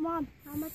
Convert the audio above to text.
Mom, how much